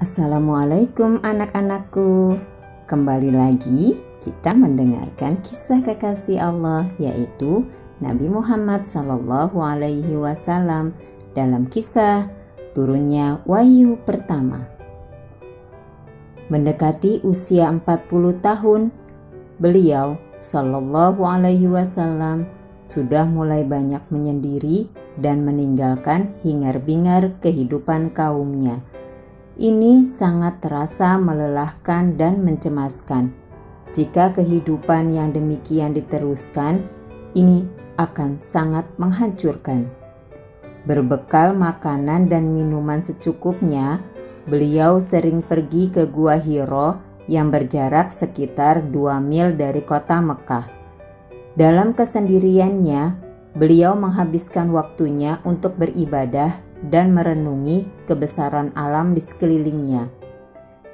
Assalamualaikum anak-anakku. Kembali lagi kita mendengarkan kisah kekasih Allah yaitu Nabi Muhammad Wasallam dalam kisah turunnya wahyu pertama. Mendekati usia 40 tahun, beliau Wasallam sudah mulai banyak menyendiri dan meninggalkan hingar-bingar kehidupan kaumnya ini sangat terasa melelahkan dan mencemaskan. Jika kehidupan yang demikian diteruskan, ini akan sangat menghancurkan. Berbekal makanan dan minuman secukupnya, beliau sering pergi ke Gua Hiro yang berjarak sekitar 2 mil dari kota Mekah. Dalam kesendiriannya, beliau menghabiskan waktunya untuk beribadah dan merenungi kebesaran alam di sekelilingnya.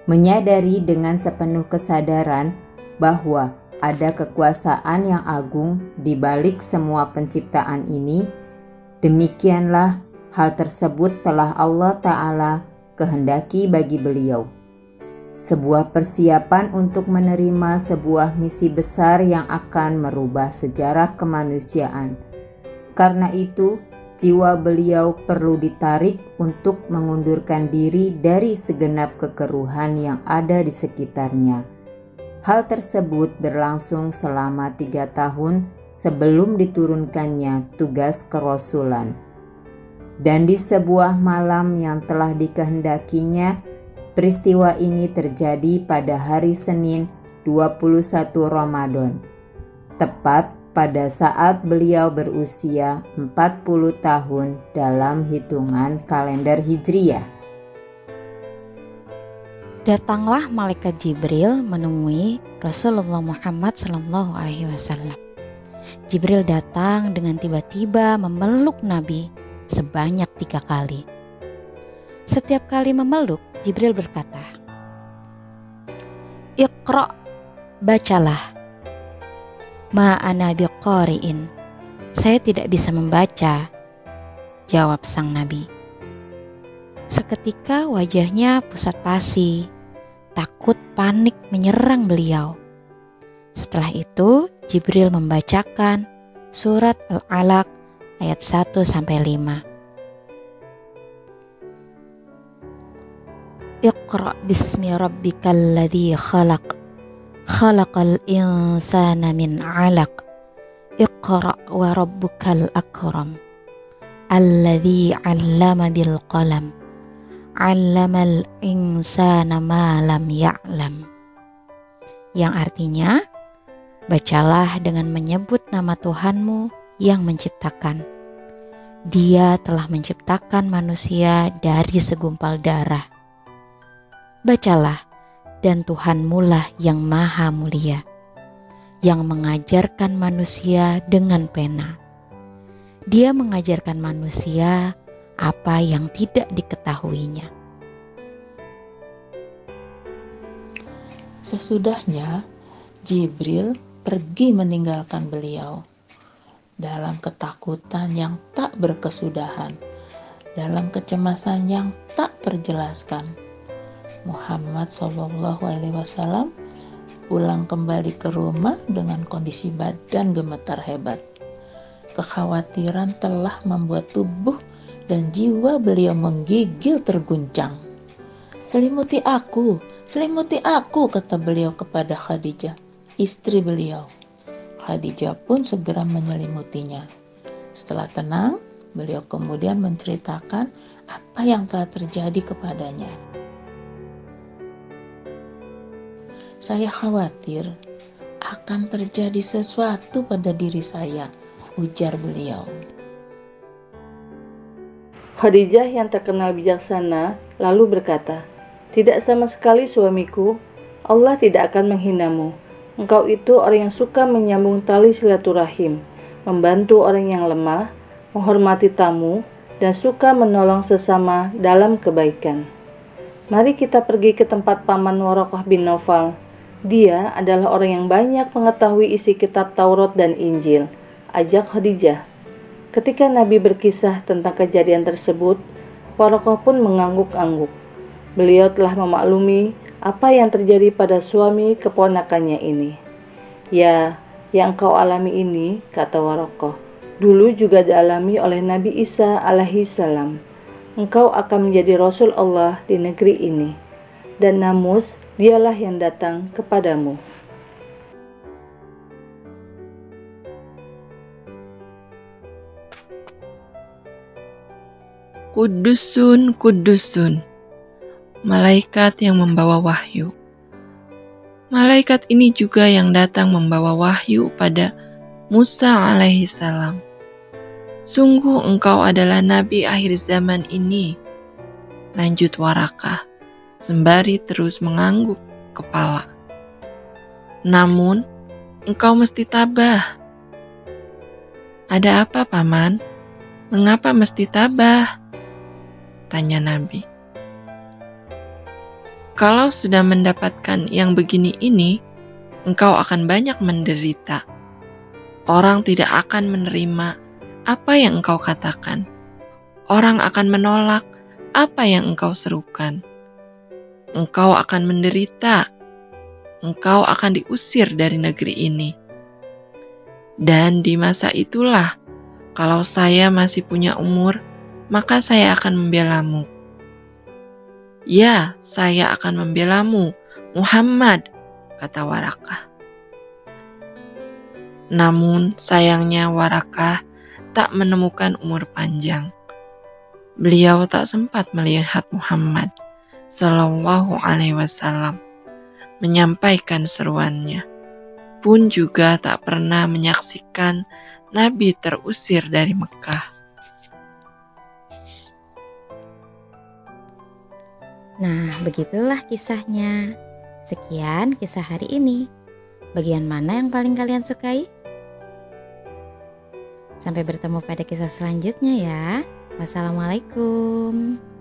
Menyadari dengan sepenuh kesadaran bahwa ada kekuasaan yang agung di balik semua penciptaan ini, demikianlah hal tersebut telah Allah Ta'ala kehendaki bagi beliau. Sebuah persiapan untuk menerima sebuah misi besar yang akan merubah sejarah kemanusiaan. Karena itu, jiwa beliau perlu ditarik untuk mengundurkan diri dari segenap kekeruhan yang ada di sekitarnya. Hal tersebut berlangsung selama tiga tahun sebelum diturunkannya tugas kerasulan. Dan di sebuah malam yang telah dikehendakinya, peristiwa ini terjadi pada hari Senin 21 Ramadan. Tepat pada saat beliau berusia 40 tahun dalam hitungan kalender Hijriyah. Datanglah malaikat Jibril menemui Rasulullah Muhammad Sallallahu Alaihi Wasallam. Jibril datang dengan tiba-tiba memeluk Nabi sebanyak tiga kali. Setiap kali memeluk, Jibril berkata, Iqra, bacalah Ma'ana biqari'in. Saya tidak bisa membaca, jawab sang nabi. Seketika wajahnya pusat pasi, takut panik menyerang beliau. Setelah itu, Jibril membacakan surat Al-Alaq ayat 1 sampai 5. Iqra bismi rabbikal ladzi khalaq khalaqal insana min 'alaq iqra wa rabbukal akram alladzi 'allama bil qalam 'allamal insana ma lam ya'lam yang artinya bacalah dengan menyebut nama Tuhanmu yang menciptakan. Dia telah menciptakan manusia dari segumpal darah. Bacalah dan Tuhanmu lah yang maha mulia, yang mengajarkan manusia dengan pena. Dia mengajarkan manusia apa yang tidak diketahuinya. Sesudahnya, Jibril pergi meninggalkan beliau dalam ketakutan yang tak berkesudahan, dalam kecemasan yang tak terjelaskan Muhammad Shallallahu Alaihi Wasallam pulang kembali ke rumah dengan kondisi badan gemetar hebat. Kekhawatiran telah membuat tubuh dan jiwa beliau menggigil terguncang. Selimuti aku, selimuti aku, kata beliau kepada Khadijah, istri beliau. Khadijah pun segera menyelimutinya. Setelah tenang, beliau kemudian menceritakan apa yang telah terjadi kepadanya. Saya khawatir akan terjadi sesuatu pada diri saya, ujar beliau. Khadijah yang terkenal bijaksana lalu berkata, Tidak sama sekali suamiku, Allah tidak akan menghinamu. Engkau itu orang yang suka menyambung tali silaturahim, membantu orang yang lemah, menghormati tamu, dan suka menolong sesama dalam kebaikan. Mari kita pergi ke tempat paman Warokoh bin Naufal dia adalah orang yang banyak mengetahui isi kitab Taurat dan Injil. Ajak Khadijah. Ketika Nabi berkisah tentang kejadian tersebut, Warokoh pun mengangguk-angguk. Beliau telah memaklumi apa yang terjadi pada suami keponakannya ini. Ya, yang kau alami ini, kata Warokoh, dulu juga dialami oleh Nabi Isa alaihi salam. Engkau akan menjadi Rasul Allah di negeri ini. Dan Namus, dialah yang datang kepadamu. Kudusun, kudusun, malaikat yang membawa wahyu. Malaikat ini juga yang datang membawa wahyu pada Musa alaihi salam. Sungguh engkau adalah nabi akhir zaman ini. Lanjut Warakah, sembari terus mengangguk kepala. Namun, engkau mesti tabah. Ada apa, Paman? Mengapa mesti tabah? Tanya Nabi. Kalau sudah mendapatkan yang begini ini, engkau akan banyak menderita. Orang tidak akan menerima apa yang engkau katakan. Orang akan menolak apa yang engkau serukan. Engkau akan menderita. Engkau akan diusir dari negeri ini. Dan di masa itulah, kalau saya masih punya umur, maka saya akan membelamu. Ya, saya akan membelamu, Muhammad, kata Warakah. Namun sayangnya Warakah tak menemukan umur panjang. Beliau tak sempat melihat Muhammad Sallallahu Alaihi Wasallam menyampaikan seruannya, pun juga tak pernah menyaksikan Nabi terusir dari Mekah. Nah, begitulah kisahnya. Sekian kisah hari ini. Bagian mana yang paling kalian sukai? Sampai bertemu pada kisah selanjutnya ya. Wassalamualaikum.